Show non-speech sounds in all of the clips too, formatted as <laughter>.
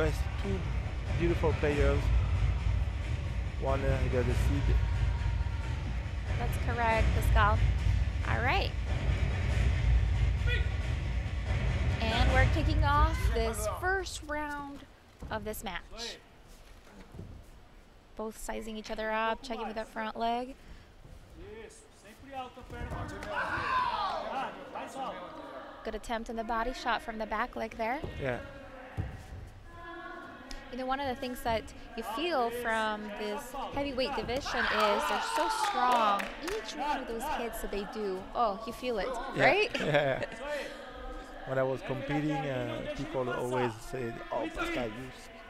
There's two beautiful players. One uh, got the seed. That's correct, Pascal. All right. And we're kicking off this first round of this match. Both sizing each other up, checking with that front leg. Isso, sempre alta a perna pra mais alto. Good attempt in the body shot from the back leg there. Yeah. You know, one of the things that you feel from this heavyweight division is they're so strong. Each one of those hits that they do, oh, you feel it, Yeah. right? <laughs> Yeah. when I was competing, uh, people always said, "Oh, Pascal, you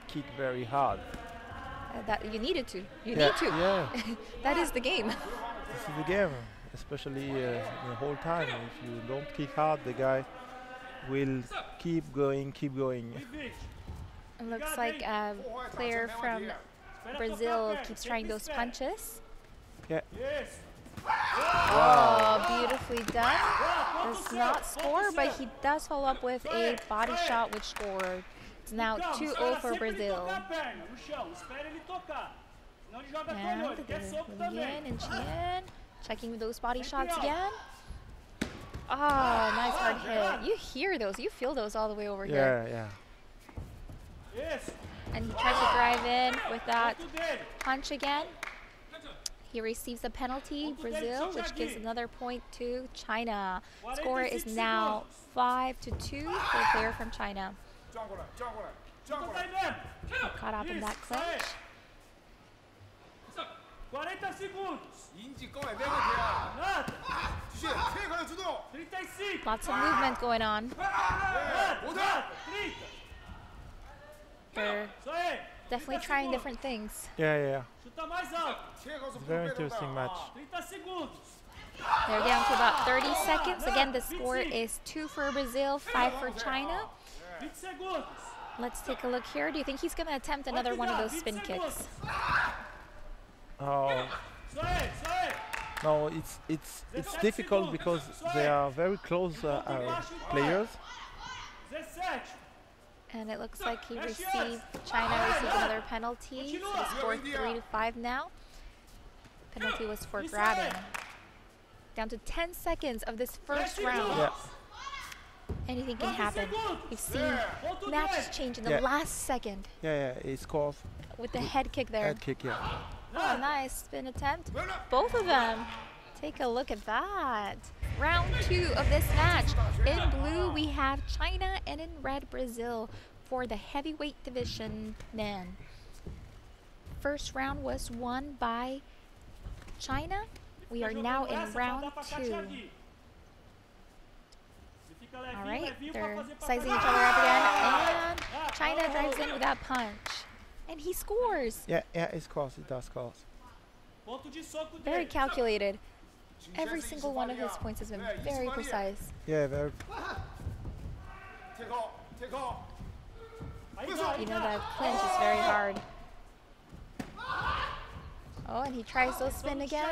kick very hard." Uh, that you needed to. You yeah. need to. Yeah. <laughs> that is the game. this is the game, especially uh, the whole time. If you don't kick hard, the guy will keep going, keep going. It looks like uh, a player from Brazil keeps trying those punches. Yeah. Isso. Oh, beautifully done. Does not score, but he does follow up with a body shot which scored. It's now Calma, 2-0 for Brazil. tocar a perna no chão. Espera ele tocar. Senão ele joga com o And olho. Quer soco the yin também. and chin. Checking those body shots again. Oh, nice hard hit. You hear those. You feel those all the way over here. Yeah, yeah. And he tries to drive in with that punch again. He receives a penalty, Brazil, which gives another point to China. Score is now 5 to 2 for a player from China. Caught up in that clinch. Lots of movement going on. They're definitely trying different things. Yeah, yeah. It's very interesting match. They're down to about 30 seconds. Again, the score is 2 for Brazil, 5 for China. Let's take a look here. Do you think he's going to attempt another one of those spin kicks? Oh. No, it's it's it's difficult because they are very close uh, uh, players. 17. And it looks like he received, China received another penalty. So the score 3 to 5 now. Penalty was for grabbing. Down to 10 seconds of this first round. Yeah. Anything can happen. We've seen matches change in the Yeah. last second Yeah, yeah. it's called. with the head kick there. head kick. Yeah. Oh, nice spin attempt. Both of them. Take a look at that. Round two of this match. In blue, we have China, and in red, Brazil for the heavyweight division men. First round was won by China. We are now in round two. All right, they're sizing each other up again, and China drives in with that punch, and he scores. Yeah, yeah. He scores. He does scores. Ponto de soco Very calculated. Every single one of his points has been very precise. Yeah, very. <laughs> You know that clinch is very hard. Oh, and he tries to spin again.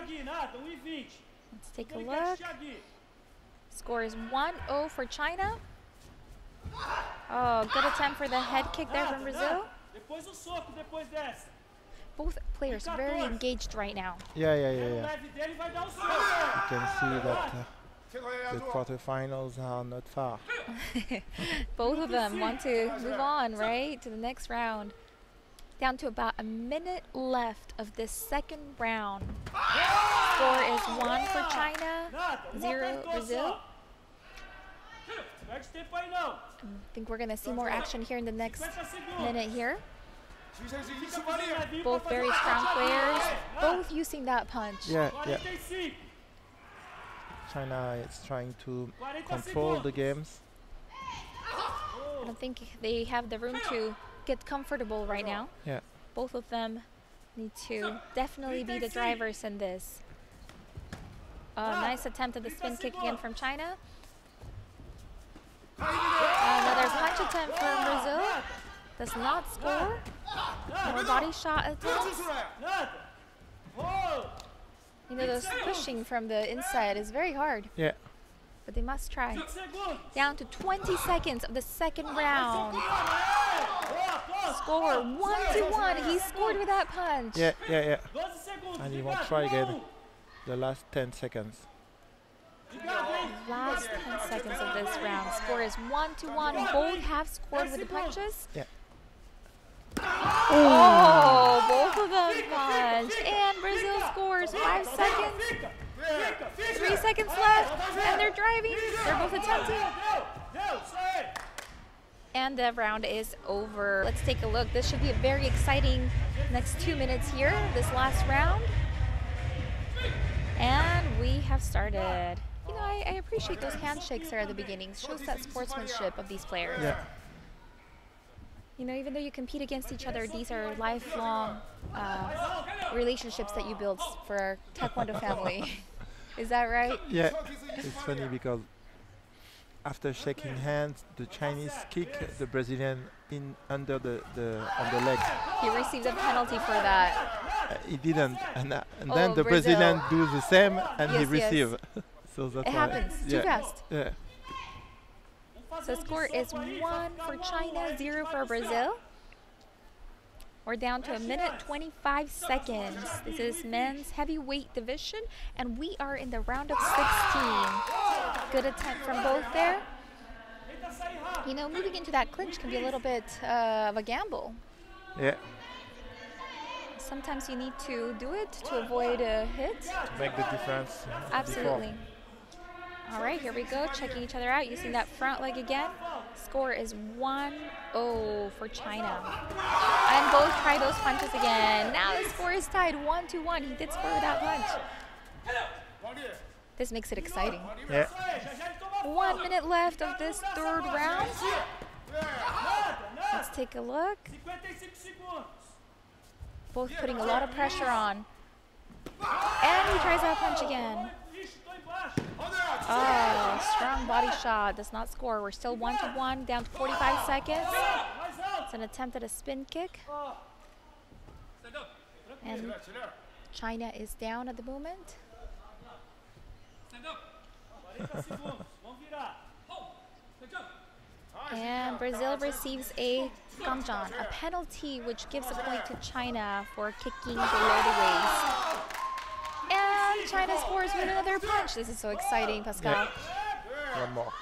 Let's take a look. Score is 1-0 for China. Oh, good attempt for the head kick there from Brazil both players very engaged right now. Yeah, yeah, yeah, yeah. you can see that uh, the quarterfinals are not far. <laughs> both of them want to move on, right, to the next round. Down to about a minute left of this second round. Score is one for China, zero Brazil. I think we're going to see more action here in the next minute here. Both very strong players, both using that punch. Yeah, yeah. China is trying to control the games. I don't think they have the room to get comfortable right now. Yeah. Both of them need to definitely be the drivers in this. A nice attempt at the spin kick again from China. Another punch attempt from Brazil. Does not score. More body shot attempts. Nada. Oh, You know, those pushing from the inside is very hard, Yeah. but they must try. Down to 20 seconds of the second round. Score. One to one. He scored with that punch. Yeah, yeah, yeah. And he won't try again. 1 a 1. The last 10 seconds. Last 10 seconds of this round. Score is one to one. Both have scored with the punches. Yeah. Oh, both of them punch. And Brazil scores five seconds. Three seconds left. And they're driving. They're both attempting. And the round is over. Let's take a look. This should be a very exciting next two minutes here, this last round. And we have started. You know, I, I appreciate those handshakes there at the beginning. Shows that sportsmanship of these players. Yeah. You know, even though you compete against each other, these are lifelong uh, relationships that you build for our Taekwondo family. <laughs> Is that right? Yeah. It's funny because after shaking hands, the Chinese kick the Brazilian in under the, the on the leg. He received a penalty for that. Uh, he didn't, and, uh, and Oh, then the Brazil. Brazilian do the same, and he Yes, yes. <laughs> so that's It happens too fast. Yeah. So score is one for China, zero for Brazil. We're down to a minute 25 seconds. This is men's heavyweight division, and we are in the round of 16. Good attempt from both there. Tenta sair rápido. You know, moving into that clinch can be a little bit uh, of a gamble. Yeah. Sometimes you need to do it to avoid a hit. To Make the difference. Absolutely. before. All right, here we go. Checking each other out using that front leg again. Score is 1 0 for China. And both try those punches again. Now the score is tied 1 to 1. He did score with that punch. This makes it exciting. Yeah. Isso aí, já já ele toma One minute left of this third round. Let's take a look. Both putting a lot of pressure on. And he tries that punch again. Shot. Does not score. We're still 1 to 1, down to 45 seconds. It's an attempt at a spin kick. And China is down at the moment. 40 segundos. Vamos virar. And Brazil receives a gam-jeom, a penalty which gives a point to China for kicking below the waist. And China scores with another punch. This is so exciting, Pascal. One more.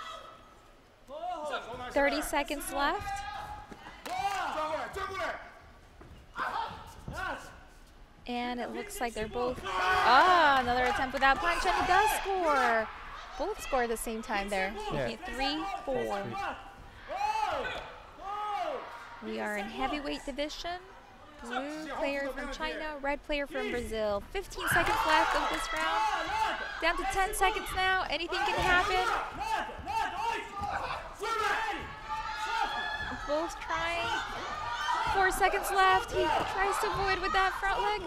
30 seconds left. And it looks like they're both. Ah, another attempt with that punch, and he does score. Both score at the same time there. Yeah. 3 4. Gol! Gol! We are in heavyweight division. Blue player from China, red player from Brazil. 15 seconds left of this round. Down to 10 seconds now. Anything can happen. Both trying. Four seconds left. He tries to avoid with that front leg.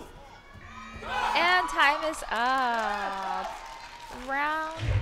And time is up. Round